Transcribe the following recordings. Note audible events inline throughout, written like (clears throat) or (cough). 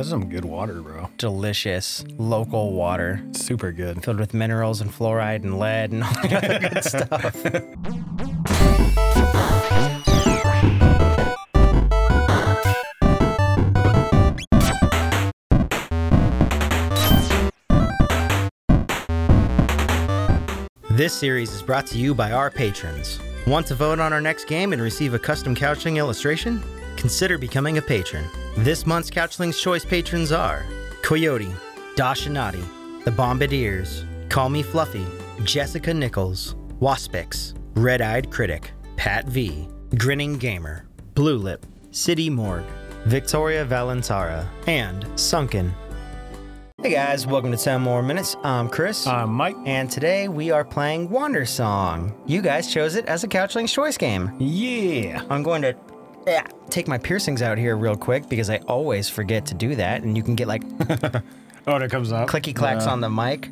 That's some good water, bro. delicious local water Super good. filled with minerals and fluoride and lead and all that other good (laughs) stuff. This series is brought to you by our patrons. Want to vote on our next game and receive a custom Couchling illustration? Consider becoming a patron. This month's Couchling's Choice patrons are Coyote, Dashanati, The Bombardiers, Call Me Fluffy, Jessica Nichols, Waspix, Red Eyed Critic, Pat V, Grinning Gamer, Blue Lip, City Morgue, Victoria Valentara, and Sunken. Hey guys, welcome to 10 More Minutes. I'm Chris. I'm Mike. And today we are playing Wandersong. You guys chose it as a Couchling's Choice game. Yeah. I'm going to take my piercings out here real quick because I always forget to do that. And you can get like (laughs) Oh, and it comes up. clicky clacks Uh, on the mic.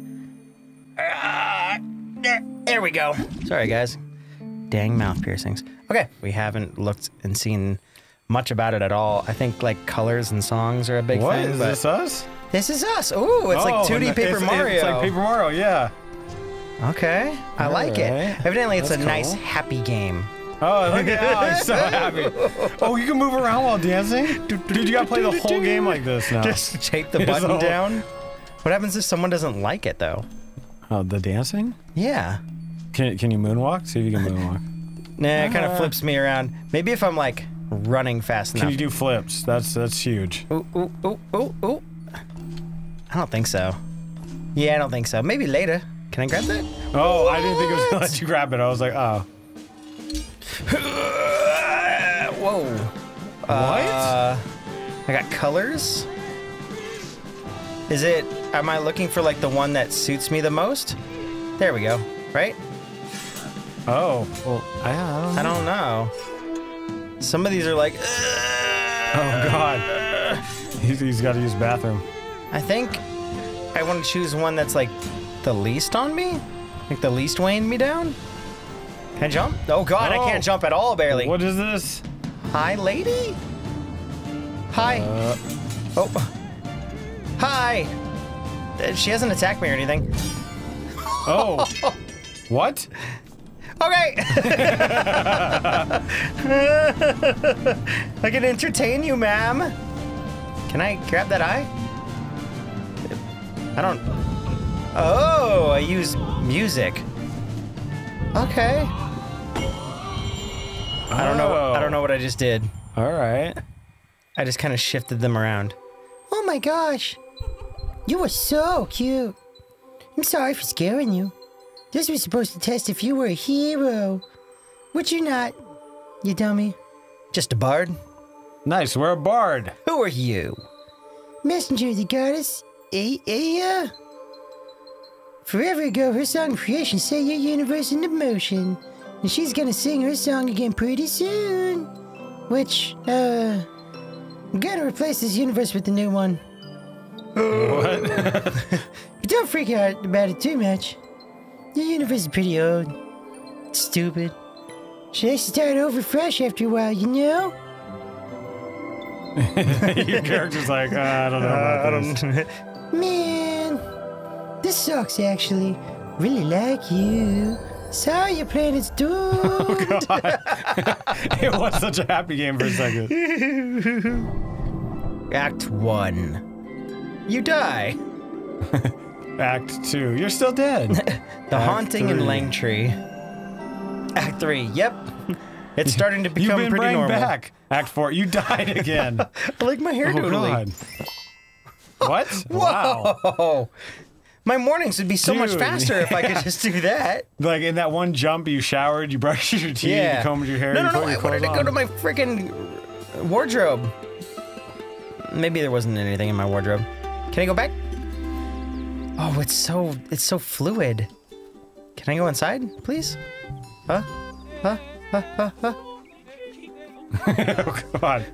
There, there we go. Sorry, guys. Dang mouth piercings. Okay, we haven't looked and seen much about it at all. I think like colors and songs are a big What thing. is but this us? this is us. Ooh, it's like Oh, 2D Paper it's, Mario. It's like Paper Mario, yeah. Okay, I like it. Evidently, it's That's a nice, happy game. Oh, look at (laughs) I'm so happy. Oh, you can move around while dancing? Dude, you gotta play the whole game like this now. Just take the (laughs) button all- down. What happens if someone doesn't like it, though? Oh, the dancing? Yeah. Can, can you moonwalk? See if you can (laughs) moonwalk. Nah, it kind of Ah. flips me around. Maybe if I'm like running fast enough. Can you do flips? That's that's huge. Ooh, ooh, ooh, ooh, ooh. I don't think so. Yeah, I don't think so. Maybe later. Can I grab that? Oh, I didn't think it was gonna let you grab it. I was like, oh. (laughs) Whoa. What? Uh, I got colors. Is it? Am I looking for like the one that suits me the most? There we go. Right? oh, well, I, I don't know. I don't know. Some of these are like. Oh, God. (laughs) He's, he's got to use bathroom. I think I want to choose one that's like the least on me, like the least weighing me down. Can I jump? Oh God, I can't jump at all, barely. What is this? Hi, lady. Hi. Uh, Oh. Hi. She hasn't attacked me or anything. oh. (laughs) what? Okay. (laughs) I can entertain you, ma'am. Can I grab that eye? I don't. Oh, I use music. Okay. I don't know. I don't know what I oh. just did. Oh. All right. I just kind of shifted them around. Oh my gosh. You were so cute. I'm sorry for scaring you. This was supposed to test if you were a hero. Which you're not, you dummy. Just a bard? Nice. We're a bard. Who are you? Messenger of the goddess, A- Eya. Forever ago, her song of creation set your universe into motion. And she's gonna sing her song again pretty soon. Which, uh, I'm gonna replace this universe with a new one. What? But (laughs) don't freak out about it too much. The universe is pretty old. Stupid. Should start over fresh after a while, you know? (laughs) Your character's like, uh, I don't know about this. Man, this sucks actually. Really like you. Sorry your planet's doomed. (laughs) Oh, (laughs) it was such a happy game for a second. (laughs) Act 1. You die. Act two. You're still dead. The Act Haunting in three. Langtree. Act 3. Yep. It's starting to become You've been pretty normal. back. Act four. You died again. I like my hair oh doodly. God. What? Wow. My mornings would be so much Dude, faster if I could (laughs) just do that. Like in that one jump, you showered, you brushed (laughs) your teeth, Yeah. you combed your hair, No, you no, no. I wanted to go to my freaking wardrobe. Maybe there wasn't anything in my wardrobe. Can I go back? Oh, it's so it's so fluid. Can I go inside, please? Huh? Huh? Huh? Huh? Huh? (laughs) oh God.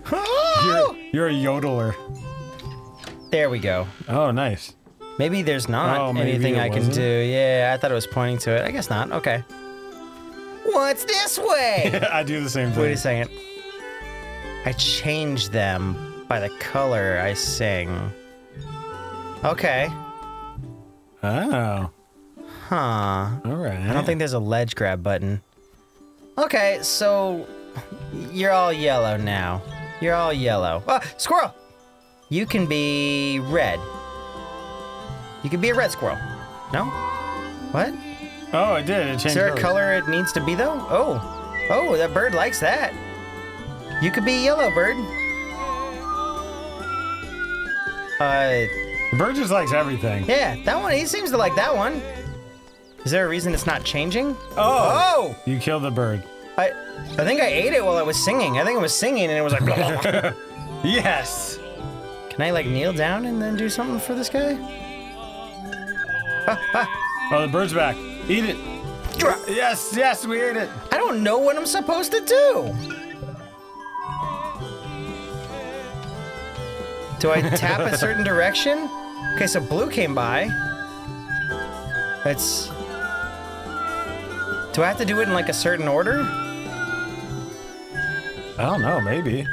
You're, you're a yodeler. There we go. Oh, nice. Maybe there's not Oh, maybe anything I can do. Yeah, I thought it was pointing to it. I guess not. Okay. What's this way? (laughs) I do the same thing. Wait a second. I change them. by the color I sing. Okay. Oh. Huh. All right. I don't think there's a ledge grab button. Okay, so you're all yellow now. You're all yellow. Ah, squirrel! You can be red. You could be a red squirrel. No? What? Oh, it did. It changed. Is there a color it needs to be though? Oh. Oh, that bird likes that. You could be a yellow bird. Uh, The bird just likes everything. yeah, that one, he seems to like that one. Is there a reason it's not changing? Oh. Oh! You killed the bird. I, I think I ate it while I was singing. I think I was singing and it was like, (laughs) Yes. can I like kneel down and then do something for this guy? (laughs) Oh, the bird's back. Eat it. Yes, yes, we ate it. I don't know what I'm supposed to do. Do I tap a certain (laughs) direction? Okay, so blue came by. It's. Do I have to do it in like a certain order? I don't know. Maybe.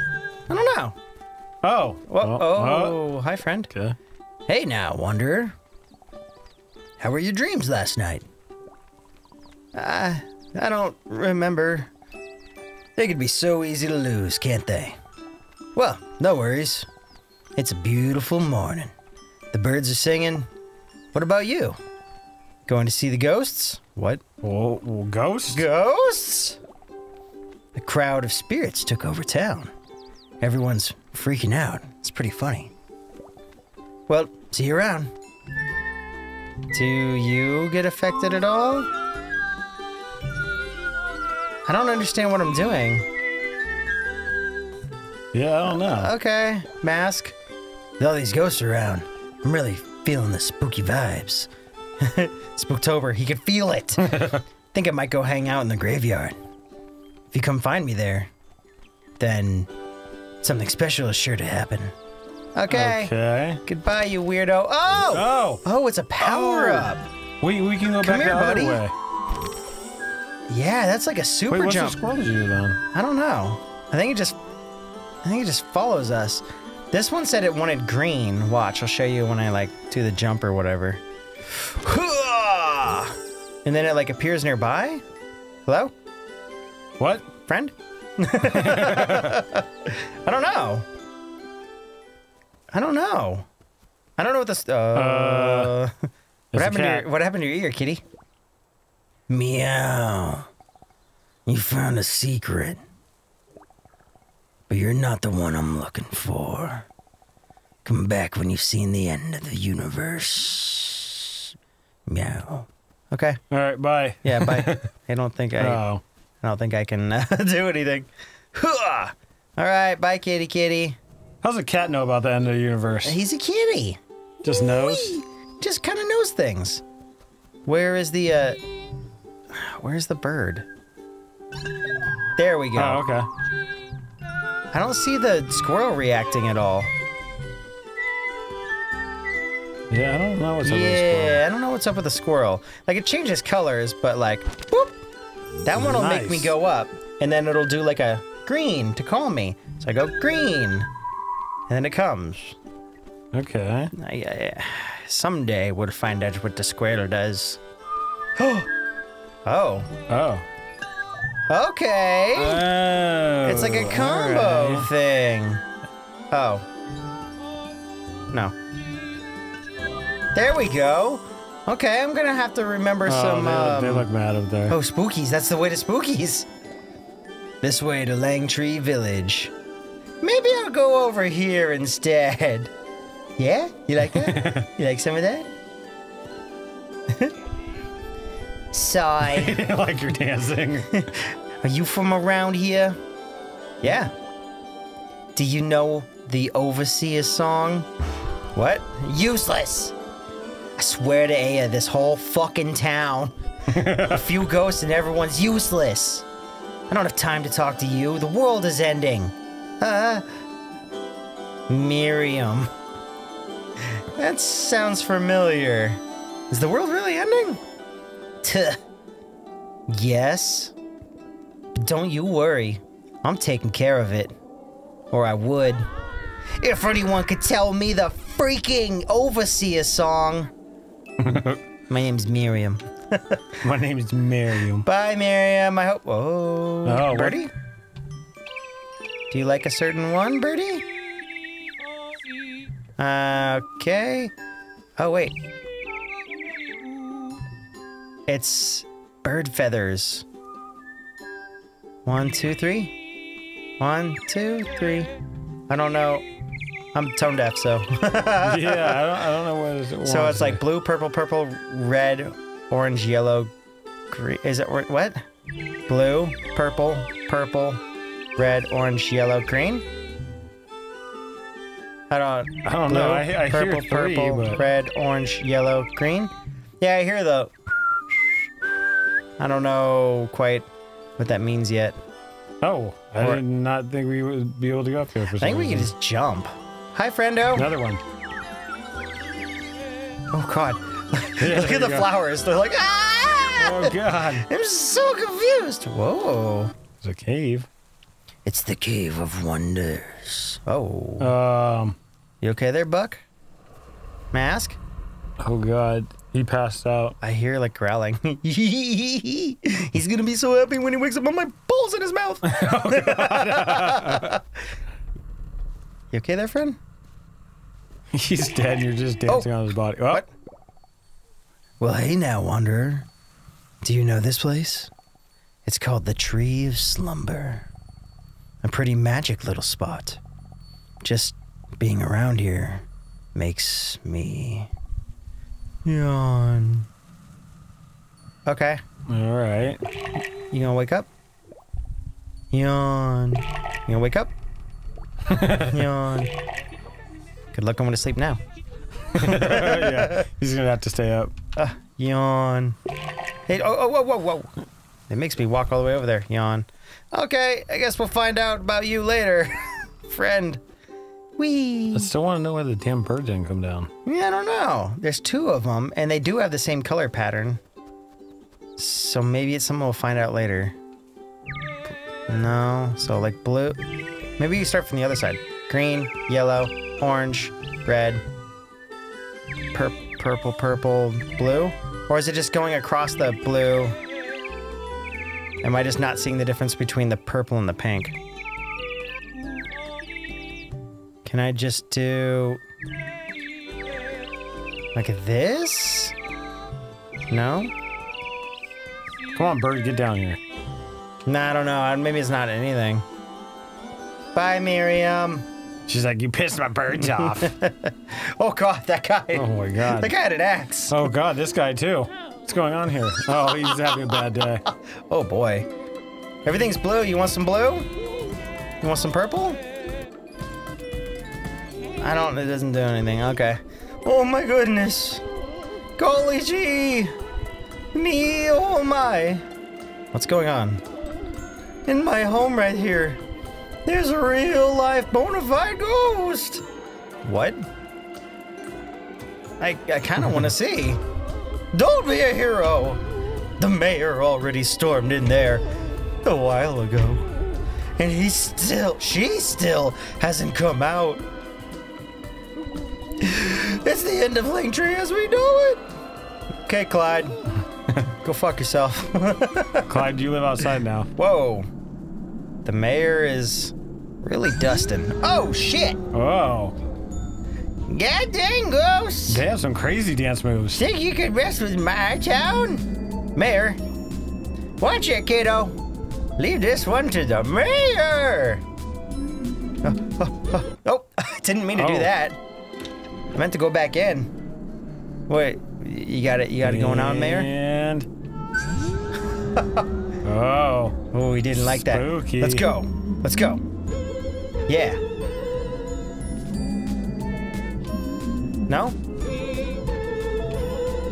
I don't know. Oh. Whoa, oh, hi, friend. Okay. Hey now, Wanderer. How were your dreams last night? Uh, I don't remember. They could be so easy to lose, can't they? Well, no worries. It's a beautiful morning. The birds are singing. What about you? Going to see the ghosts? What? Well, well ghost. Ghosts? A crowd of spirits took over town. Everyone's freaking out. It's pretty funny. Well, see you around. Do you get affected at all? I don't understand what I'm doing. yeah, I don't know. Okay, mask. With all these ghosts around, I'm really feeling the spooky vibes. (laughs) Spooktober, he can feel it. (laughs) Think I might go hang out in the graveyard. If you come find me there, then something special is sure to happen. Okay. Okay. Goodbye, you weirdo. Oh! Oh, Oh, it's a power Oh. up. we we can go back here, the other buddy. way. Yeah, that's like a super Wait, what's jump. the squirrel do then? I don't know. I think it just I think it just follows us. This one said it wanted green. Watch, I'll show you when I like do the jump or whatever. And then it like appears nearby. Hello? What? Friend? (laughs) I don't know. I don't know. I don't know what this uh, Uh, (laughs) what happened to your what happened to your ear, kitty? Meow. You found a secret. But you're not the one I'm looking for. Come back when you've seen the end of the universe. Meow. Okay. All right, bye. Yeah, bye. (laughs) I don't think I Oh. I don't think I can uh, (laughs) do anything. All right, bye, kitty, kitty. How's a cat know about the end of the universe? He's a kitty. Just knows. Just kind of knows things. Where is the uh? Where's the bird? There we go. Oh, okay. I don't see the squirrel reacting at all. Yeah, I don't know what's up with the squirrel. Yeah, I don't know what's up with the squirrel. Like it changes colors, but like, whoop, that one will make me go up, and then it'll do like a green to call me. So I go green, and then it comes. Okay. I, I, someday we'll find out what the squirrel does. (gasps) oh, Oh. okay. Oh. it's like a combo alright. thing. Oh, no. There we go. Okay, I'm gonna have to remember Oh, some. they, look, they um, look mad up there. Oh, spookies. That's the way to spookies. This way to Langtree Village. Maybe I'll go over here instead. Yeah? You like that? (laughs) you like some of that? Sigh. (laughs) like you're dancing. (laughs) Are you from around here? Yeah. Do you know the Overseer song? What? Useless. I swear to Eya, this whole fucking town. A few ghosts and everyone's useless. I don't have time to talk to you. The world is ending. (laughs) Miriam. That sounds familiar. Is the world really ending? Tuh. Yes. But don't you worry. I'm taking care of it. Or I would. If anyone could tell me the freaking Overseer song. (laughs) My name's Miriam. My name is Miriam. Bye, Miriam. I hope. Oh, Oh, what-? Do you like a certain one, Birdie? Okay. Oh, wait. It's bird feathers. One, two, three. One, two, three. I don't know. I'm tone deaf, so. (laughs) yeah, I don't, I don't know what it so it's like blue, purple, purple, red, orange, yellow, green. Is it what? Blue, purple, purple, red, orange, yellow, green. I don't. I don't blue, know. I, I purple, hear three, purple, but red, orange, yellow, green. Yeah, I hear the. I don't know quite what that means yet. oh, I Or- did not think we would be able to go up here for I some think we can just jump. Hi, friendo. Another one. Oh God! (laughs) Yeah, (laughs) Look at the go. flowers. They're like ah! Oh God, (laughs) I'm so confused. Whoa! it's a cave. It's the Cave of Wonders. Oh, Um. you okay there, Buck? Mask? Oh God, he passed out. I hear like growling. (laughs) He's gonna be so happy when he wakes up on my balls in his mouth. (laughs) (laughs) you okay there, friend? He's dead. and You're just dancing on his body. Oh, Oh. What? Well, hey now, Wanderer. Do you know this place? It's called the Tree of Slumber. A pretty magic little spot. Just being around here makes me yawn. Okay, All right. you gonna wake up? Yawn. You gonna wake up? (laughs) yawn. Good luck going to sleep now. (laughs) yeah, he's gonna have to stay up. Uh, yawn. Hey, oh, oh, whoa, whoa, whoa. It makes me walk all the way over there. Yawn. Okay, I guess we'll find out about you later, (laughs) friend. Wee. I still want to know why the damn bird didn't come down. Yeah, I don't know. There's two of them, and they do have the same color pattern. So maybe it's something we'll find out later. No, so like blue. Maybe you start from the other side. Green, yellow, orange, red, pur- purple, purple, blue? Or is it just going across the blue? Am I just not seeing the difference between the purple and the pink? Can I just do like this? No? Come on, bird, get down here. Nah, I don't know. Maybe it's not anything. Bye, Miriam. She's like, you pissed my birds off. (laughs) Oh god, that guy. oh my God. That guy had an axe. Oh God, this guy too. What's going on here? Oh, he's having a bad day. (laughs) Oh boy. Everything's blue. You want some blue? You want some purple? I don't. It doesn't do anything. Okay. Oh my goodness. Golly gee. Me oh my. What's going on? In my home right here, there's a real life bona fide ghost. What? I, I kind of want to (laughs) see. Don't be a hero. The mayor already stormed in there a while ago. And he still, she still hasn't come out. It's the end of Langtree as we know it. Okay, Clyde. (laughs) Go fuck yourself. (laughs) Clyde, you live outside now. Whoa. The mayor is really dusting. Oh, shit. Oh, God dang they have some crazy dance moves. Think you could mess with my town? Mayor, watch it, kiddo. Leave this one to the mayor. (laughs) Oh, oh, oh, oh. didn't mean to do Oh. that. I meant to go back in. Wait, you got it. You got it going on, mayor. And (laughs) oh, Oh, we didn't like that. Let's go. Let's go. Yeah. No?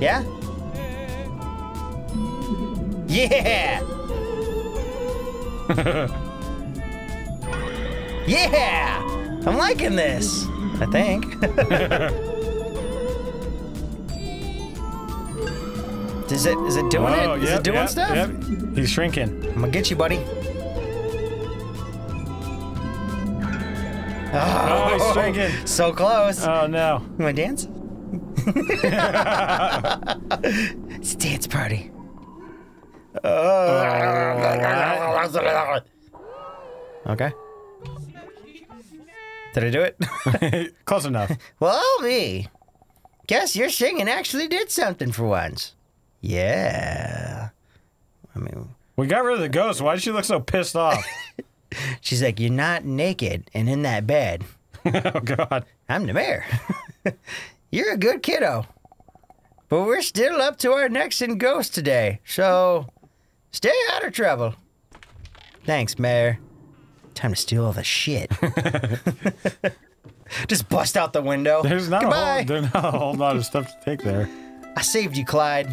Yeah? Yeah! (laughs) yeah! I'm liking this. I think. (laughs) is it is it doing Whoa, it? Is yep, it doing yep, stuff? yep. He's shrinking. I'm gonna get you, buddy. Oh, he's He's drinking. So close. Oh no. you want to dance? (laughs) it's a dance party. Uh, okay. Did I do it? (laughs) Close enough. (laughs) well, me. Guess your singing actually did something for once. Yeah. I mean, We got rid of the ghost. Why did she look so pissed off? (laughs) she's like, You're not naked and in that bed. (laughs) oh god. I'm the mayor. (laughs) You're a good kiddo. But we're still up to our necks in ghosts today, so stay out of trouble. Thanks, Mayor. Time to steal all the shit. Just bust out the window. There's not a whole there's not a whole lot of stuff to take there. I saved you, Clyde.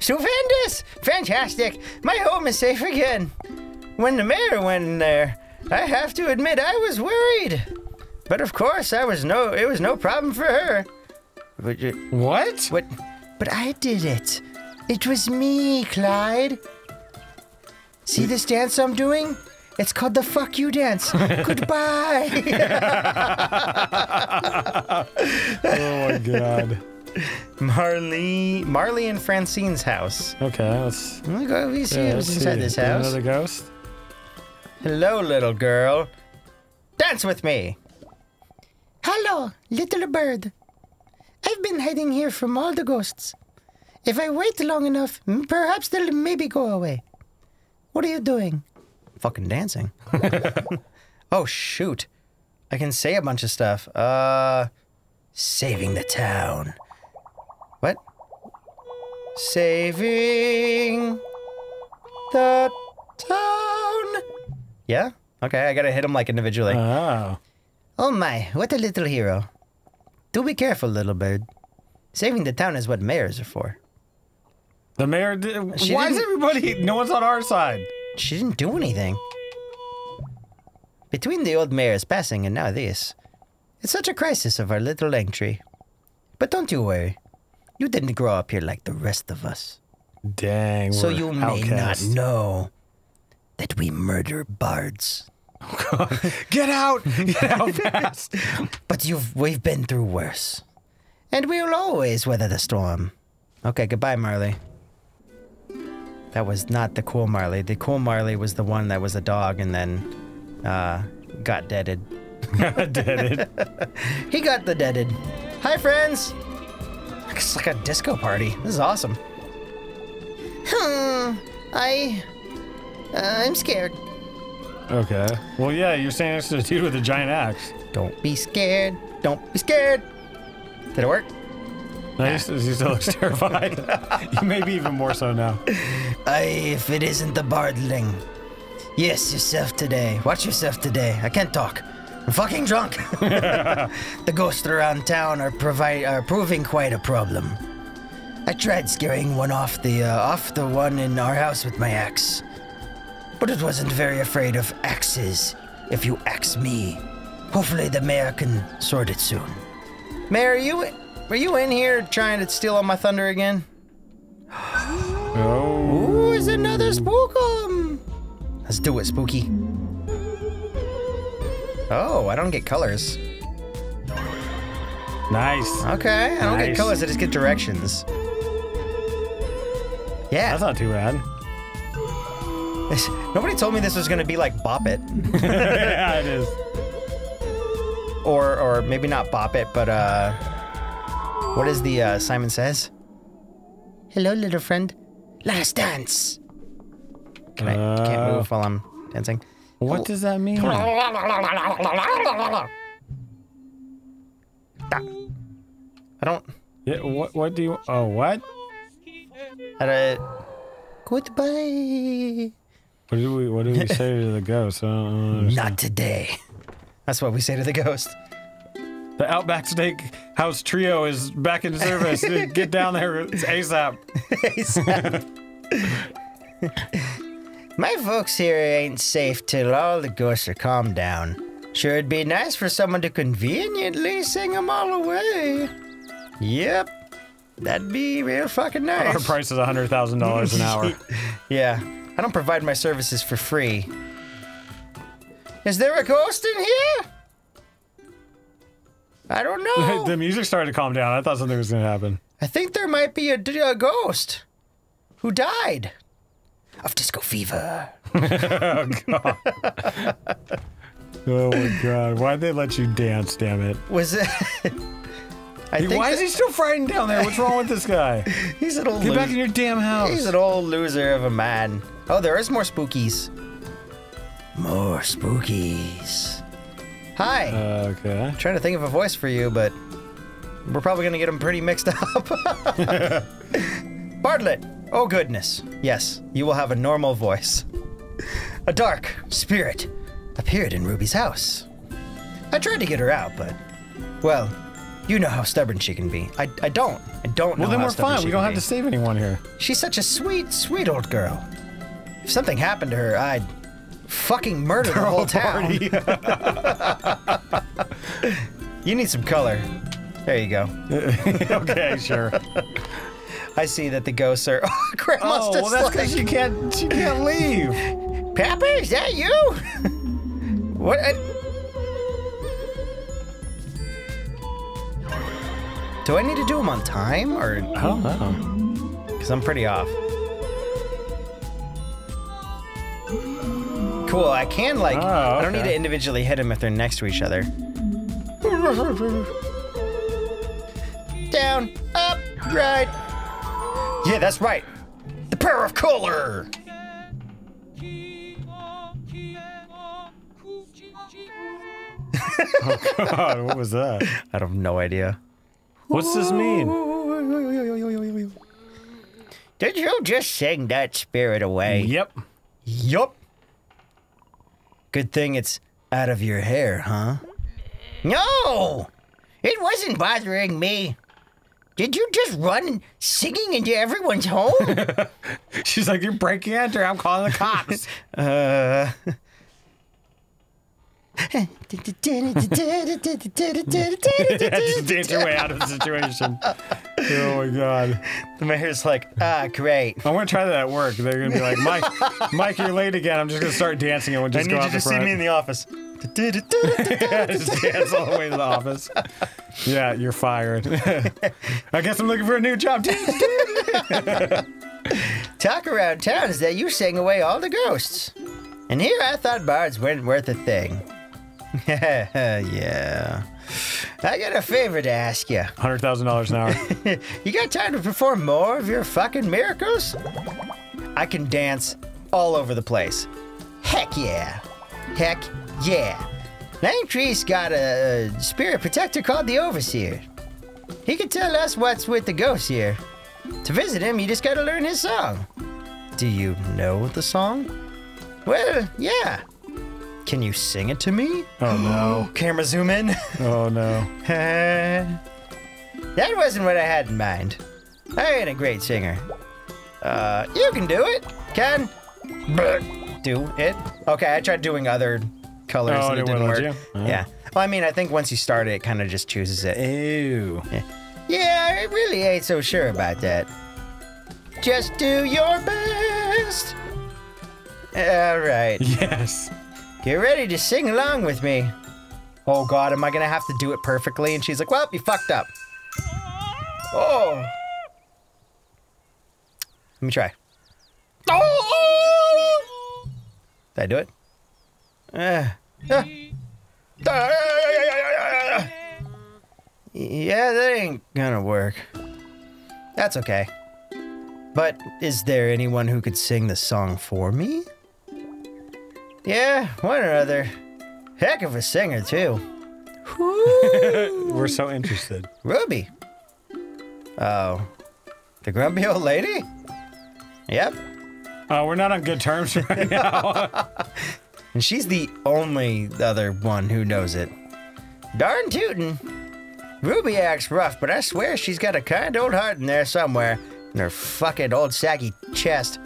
Stupendous! Fantastic! My home is safe again. When the mayor went in there, I have to admit I was worried. But of course, I was no it was no problem for her. But What? what but I did it. It was me, Clyde. See this dance I'm doing? It's called the fuck you dance. (laughs) Goodbye. (laughs) Oh my god. Marley Marley and Francine's house. Okay, let's. Let me go we see yeah, who's inside see. this house. Another ghost. Hello, little girl. Dance with me. Hello, little bird. I've been hiding here from all the ghosts. If I wait long enough, perhaps they'll maybe go away. What are you doing? Fucking dancing. (laughs) oh, shoot. I can say a bunch of stuff. Uh, saving the town. What? Saving the town. Yeah? Okay, I gotta hit him like individually. Oh. oh my, what a little hero. Do be careful, little bird. Saving the town is what mayors are for. The mayor did. She Why is everybody? No one's on our side. She didn't do anything. Between the old mayor's passing and now this, it's such a crisis of our little tree. But don't you worry. You didn't grow up here like the rest of us. Dang. So you may not know that we murder bards. (laughs) Get out! Get out (laughs) fast! But you've we've been through worse. And we'll always weather the storm. Okay, goodbye, Marley. That was not the cool Marley. The cool Marley was the one that was a dog and then uh, got deaded. It? (laughs) He got the deaded. Hi, friends! It's like a disco party. This is awesome. Hmm. I. Uh, I'm scared. Okay. Well, yeah, you're standing next to a dude with a giant axe. Don't be scared. Don't be scared. Did it work? No, he, still- he still looks (laughs) terrified. (laughs) you maybe even more so now. Aye, if it isn't the Bardling. Yes, yourself today. Watch yourself today. I can't talk. I'm fucking drunk. (laughs) the ghosts around town are provi- are proving quite a problem. I tried scaring one off the uh, off the one in our house with my axe, but it wasn't very afraid of axes. If you axe me, hopefully the mayor can sort it soon. Mayor, are you were you in here trying to steal all my thunder again? Oh. Ooh, it's another spookum. Let's do it, spooky. Oh, I don't get colors. Nice. Okay, I don't get colors, I just get directions. Yeah, That's not too bad. Nobody told me this was gonna be like Bop It. yeah, (laughs) it is. or or maybe not Bop It, but uh what is the uh Simon Says? Hello, little friend. Let us dance. Can I can't Uh. move while I'm dancing? What does that mean? I don't Yeah, what, what do you. Oh, what? Don't Goodbye. What do we What do we say to the ghost? I don't understand. Not today. That's what we say to the ghost. The Outback Steakhouse Trio is back in service. Get down there it's ASAP. (laughs) My folks here ain't safe till all the ghosts are calmed down. Sure, it'd be nice for someone to conveniently sing 'em all away. Yep. That'd be real fucking nice. Our price is hundred thousand dollars an hour. (laughs) Yeah. I don't provide my services for free. Is there a ghost in here? I don't (laughs) know. the music started to calm down. I thought something was going to happen. I think there might be a, a ghost who died of disco fever. (laughs) Oh God. oh, my god! Why'd they let you dance? Damn it! Was it? (laughs) I think Why is that- he still frightened down there? What's wrong with this guy? (laughs) He's an old Get loser. back in your damn house. He's an old loser of a man. Oh, there is more spookies. More spookies. Hi. Uh, okay. I'm trying to think of a voice for you, but we're probably gonna get them pretty mixed (laughs) up. (laughs) Bartlett. Oh goodness. Yes, you will have a normal voice. A dark spirit appeared in Ruby's house. I tried to get her out, but well, you know how stubborn she can be. I, I don't. I don't know Well, then we're fine. We don't have be. to save anyone here. She's such a sweet, sweet old girl. If something happened to her, I'd fucking murder the whole town. (laughs) You need some color. There you go. (laughs) okay, sure. I see that the ghosts are. (laughs) Oh, Grandma's Oh, just well, that's like, because she can't. She can't leave. Papa, is that you? what? I... Do I need to do them on time or? I don't know. Because I'm pretty off. Cool. I can like. Oh, I don't need to individually hit them if they're next to each other. Down, up, right. Yeah, that's right. The power of color. Oh God, what was that? (laughs) I have no idea. What's this mean? Did you just sing that spirit away? Yep. Yup. Good thing it's out of your hair, huh? No! It wasn't bothering me. Did you just run singing into everyone's home? (laughs) She's like, you're breaking enter. I'm calling the cops. (laughs) uh. Just dance your way out of the situation. Oh my god. the mayor's like, ah, great. I'm gonna try that at work. They're gonna be like, Mike, Mike, you're late again. I'm just gonna start dancing and we'll just go out the front. the office. (laughs) just dance all the way to the office. Yeah, you're fired. (laughs) I guess I'm looking for a new job. (laughs) Talk around town is that you sang away all the ghosts. And here I thought bards weren't worth a thing. (laughs) yeah. I got a favor to ask you. Hundred thousand dollars an hour. (laughs) You got time to perform more of your fucking miracles? I can dance all over the place. Heck yeah. Heck yeah. Langtree's got a, a spirit protector called the Overseer. He can tell us what's with the ghosts here. To visit him, you just gotta learn his song. Do you know the song? Well, yeah. Can you sing it to me? Oh no. (gasps) Camera zoom in. Oh no. (laughs) that wasn't what I had in mind. I ain't a great singer. Uh, you can do it. Can (clears throat) do it. Okay, I tried doing other colors Oh, and it it didn't work. you? Oh. Yeah. Well, I mean, I think once you start it, it kind of just chooses it. Ew. Yeah, I really ain't so sure about that. Just do your best. All right. (laughs) Yes. Get ready to sing along with me. Oh God, am I gonna have to do it perfectly? And she's like, "Well, you fucked up." Oh. Let me try. Oh! Did I do it? Uh, uh. Yeah, that ain't gonna work. That's okay. But is there anyone who could sing the song for me? Yeah, one or other. Heck of a singer, too. We're so interested. (laughs) Ruby. Oh. The grumpy old lady? Yep. Oh, we're not on good terms right (laughs) now. (laughs) And she's the only other one who knows it. Darn tootin'. Ruby acts rough, but I swear she's got a kind old heart in there somewhere. In her fucking old saggy chest.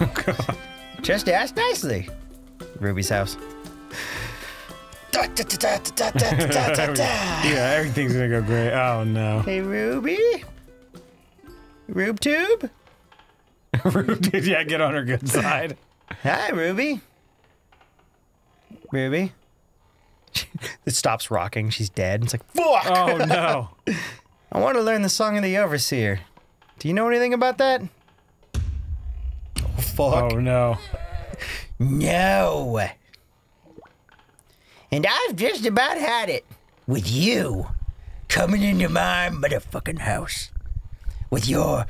Oh, God. Just ask nicely. Ruby's house. (laughs) yeah, everything's gonna go great. Oh no. Hey, Ruby. Rube Tube. (laughs) Rube Tube, yeah, get on her good side. Hi, Ruby. Ruby. (laughs) it stops rocking. She's dead. It's like fuck. Oh no. I want to learn the song of the overseer. Do you know anything about that? Oh, fuck. Oh no. No. And I've just about had it with you coming into my motherfucking house with your,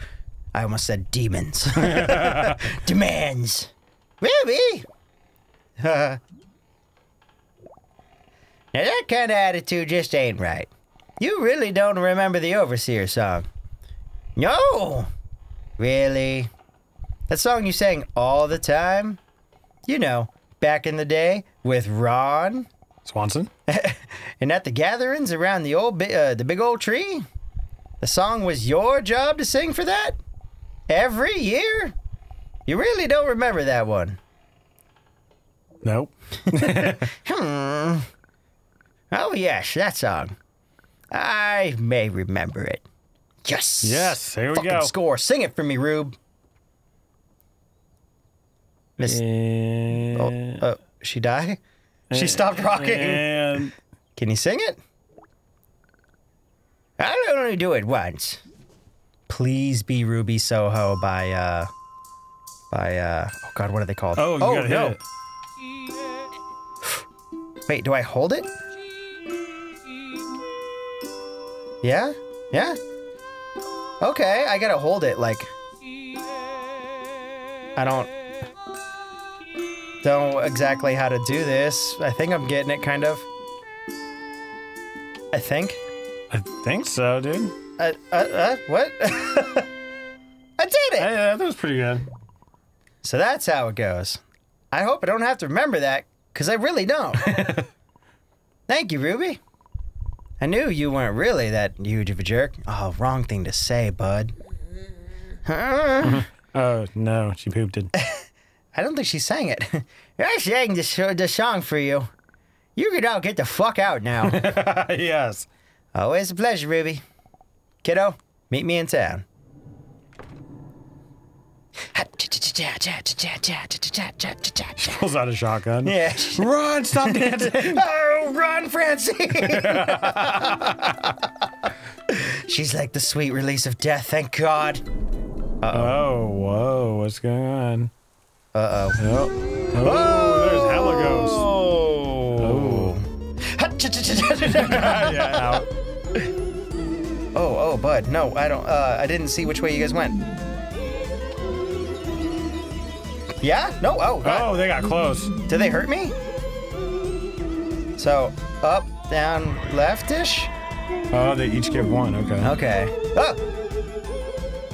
I almost said demons, (laughs) demands. Ruby! Uh, (laughs) now that kind of attitude just ain't right. You really don't remember the Overseer song. No! Really? That song you sang all the time? You know, back in the day with Ron Swanson. (laughs) and at the gatherings around the old uh, the big old tree. The song was your job to sing for that every year. You really don't remember that one. Nope. (laughs) Hmm. Oh yes, that song. I may remember it. Yes. Yes, here we Fucking go. score. Sing it for me, Rube. Miss. And, Oh, oh, she die? She stopped rocking. And Can you sing it? I'll only do it once. Please be Ruby Soho by uh by uh oh god, what are they called? oh, you gotta no. Wait, do I hold it? Yeah? Yeah? Okay, I gotta hold it like I don't don't exactly how to do this. I think I'm getting it kind of. I think. I think so, dude. Uh, uh, uh, what? (laughs) I did it! Hey, that was pretty good. So that's how it goes. I hope I don't have to remember that, because I really don't. (laughs) Thank you, Ruby. I knew you weren't really that huge of a jerk. Oh, wrong thing to say, bud. Huh? (laughs) Oh no, she pooped it. I don't think she sang it. (laughs) I sang this, this song for you. You could all get the fuck out now. (laughs) yes. Always a pleasure, Ruby. Kiddo, meet me in town. She Pulls out a shotgun. (laughs) Yeah. Run! Stop dancing! Oh, run, Francine! She's like the sweet release of death, thank God. oh, whoa! What's going on? Uh oh. Oh, oh there's hella ghosts. Oh. (laughs) yeah, out. Oh, oh, bud. No, I don't. Uh, I didn't see which way you guys went. Yeah? No. Oh. God. Oh, they got close. Did they hurt me? So up, down, leftish. Oh, they each get one. Okay. Okay. Oh.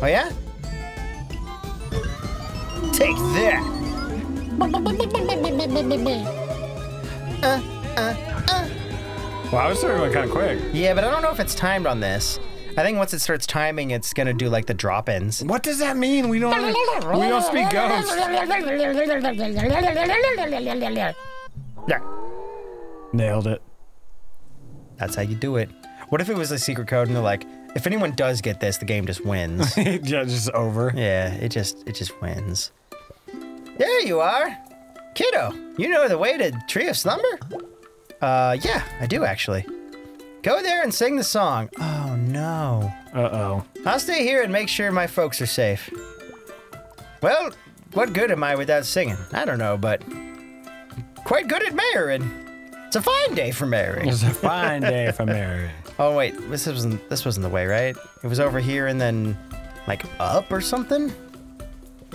Oh yeah. Take that. Uh, uh, uh. Wow, I was starting going kind of quick. Yeah, but I don't know if it's timed on this. I think once it starts timing, it's gonna do like the drop-ins. What does that mean? We don't. We don't speak ghost. Yeah. Nailed it. That's how you do it. What if it was a secret code and they're like, if anyone does get this, the game just wins. (laughs) yeah, just over. yeah, it just it just wins. There you are, kiddo. You know the way to Tree of Slumber? Uh, yeah, I do actually. Go there and sing the song. Oh no. Uh oh. I'll stay here and make sure my folks are safe. Well, what good am I without singing? I don't know, but quite good at marrying. It's a fine day for marrying. It's a fine day for marriage. (laughs) Oh wait, this wasn't this wasn't the way, right? It was over here and then like up or something.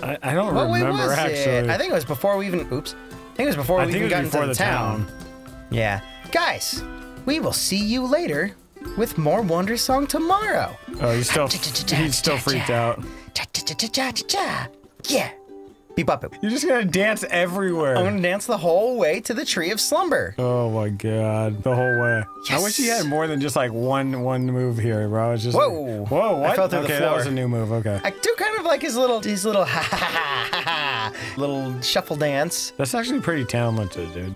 I, I don't What remember was actually. it? I think it was before we even. Oops. I think it was before I we even got into the, the town. Yeah, guys, we will see you later with more Wandersong tomorrow. Oh, he's still (laughs) he's still freaked out. Yeah. Beep up. You're just gonna dance everywhere. I'm gonna dance the whole way to the Tree of Slumber. Oh my god, the whole way. I wish he had more than just like one one move here, bro. It's just Whoa. like, whoa, what? I fell through the okay, that was a new move. Okay, I do kind of like his little his little ha ha ha ha ha little shuffle dance. that's actually pretty talented, dude.